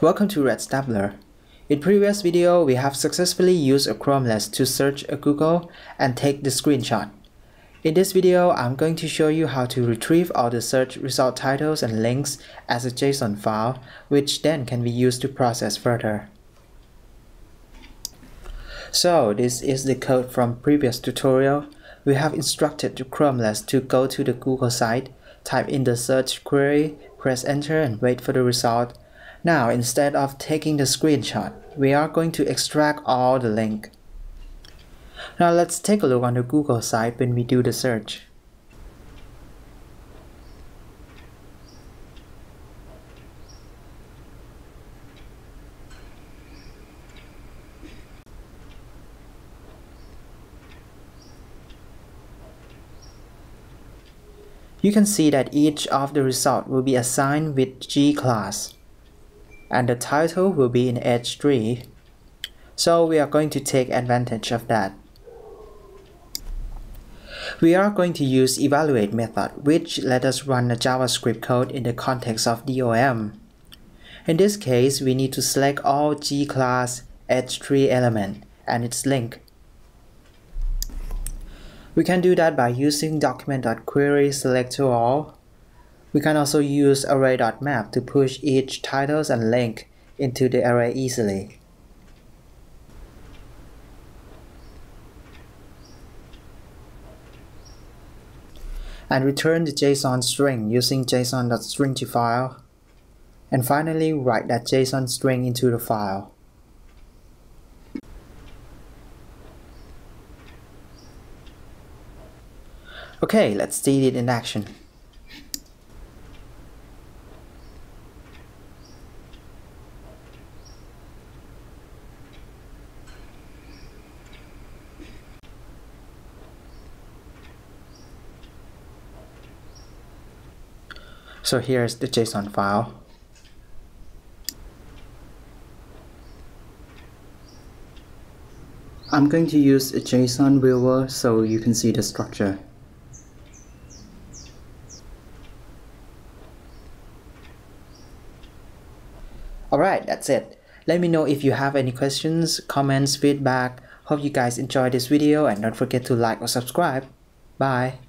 Welcome to Red Stapler. In previous video, we have successfully used a Chromeless to search a Google and take the screenshot. In this video, I'm going to show you how to retrieve all the search result titles and links as a JSON file, which then can be used to process further. So this is the code from previous tutorial. We have instructed the Chromeless to go to the Google site, type in the search query, press enter and wait for the result. Now, instead of taking the screenshot, we are going to extract all the link. Now let's take a look on the Google site when we do the search. You can see that each of the result will be assigned with G class and the title will be in H3. So we are going to take advantage of that. We are going to use evaluate method which let us run a JavaScript code in the context of DOM. In this case, we need to select all G-class H3 element and its link. We can do that by using document.querySelectorAll we can also use array.map to push each titles and link into the array easily. And return the JSON string using json.stringify. And finally, write that JSON string into the file. Okay, let's see it in action. So here's the JSON file. I'm going to use a JSON viewer so you can see the structure. Alright, that's it. Let me know if you have any questions, comments, feedback. Hope you guys enjoyed this video and don't forget to like or subscribe. Bye.